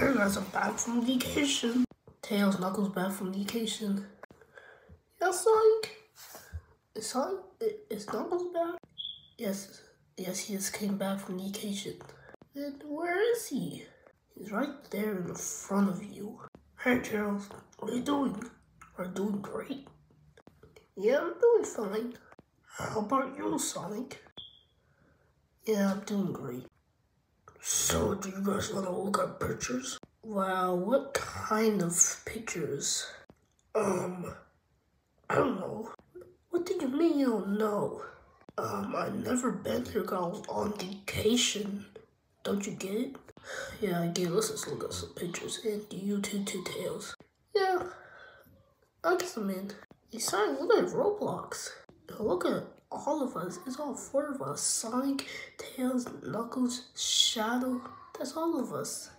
Guys, I'm back from vacation. Tails, Knuckles back from vacation. Yes, Sonic. Is Sonic, is Knuckles back? Yes, yes, he just came back from vacation. Then where is he? He's right there in front of you. Hey Tails, what are you doing? Are you doing great? Yeah, I'm doing fine. How about you, Sonic? Yeah, I'm doing great. So, do you guys want to look at pictures? Wow, what kind of pictures? Um, I don't know. What do you mean you don't know? Um, I've never been here, girls, on vacation. Don't you get it? Yeah, I get it. Let's just look at some pictures and you two two tails. Yeah, I guess I'm in. Besides, look at Roblox. Look at all of us. It's all four of us. Sonic, Tails, Knuckles, Shadow. That's all of us.